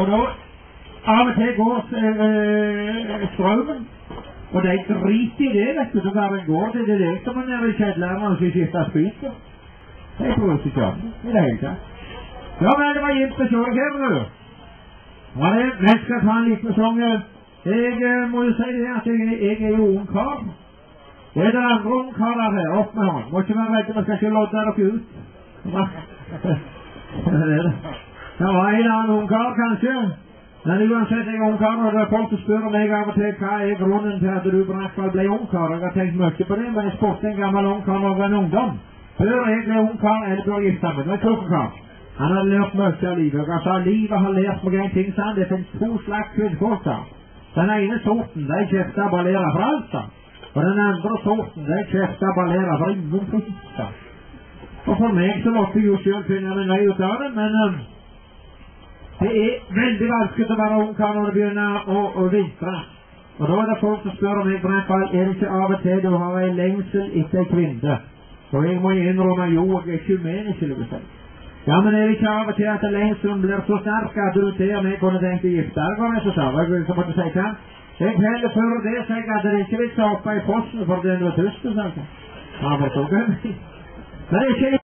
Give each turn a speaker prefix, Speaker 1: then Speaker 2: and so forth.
Speaker 1: Og da av og til går eh, strømmen, og de driter i det, vet du. Så bare går til det er det som er nede i kjelleren og skal skifte spyker. De bryr seg ikke om det i det hele tatt. Ja, men det var gildt å se deg her, du. Ja, det, vi skal ta en liten sang. Jeg eh, må jo si det at jeg, jeg er jo ung kar. Det er det andre ungkarer her. Opp med hånden. Må ikke være redde, vi skal ikke lodde dere ut. Det er det. En annen ungkar, kanskje. Men uansett, jeg er ungkar, og det er folk som spør meg av og til hva er grunnen til at du i hvert fall ble ungkar. Jeg har tenkt mye på det, men jeg spurte en gammel ungkar da jeg var en ungdom. Før jeg ble ungkar, er det bør gifte meg. Det er en. Han har lært mye av livet. Og han sa livet har lært meg en ting, sa han. Det finnes to slags kvinnfolk, sa. Den ene sorten, de kjefter og ballerer for alt. Og den andre sorten, de kjefter og ballerer for ingenting, sa. Og for meg så måtte jeg jo sjøl finne meg ut av det, men um, det er veldig vanskelig å være ungkar når det begynner å, å vintre. Og da er det folk som spør meg, eksempel, er det ikke av og til du har en lengsel etter ei kvinne? Og jeg må innrømme jo, jeg er ikke umenneskelig bestemt. Ja, men er det ikke av og til at lengselen blir så sterk at du til og med kunne tenkt deg gifte deg med så sa jeg, så måtte si hva? Jeg heller før det jeg hadde det ikke vil hoppe i fossen fordi den var tysk, sa han. Ja, forstår du? Men det er ikke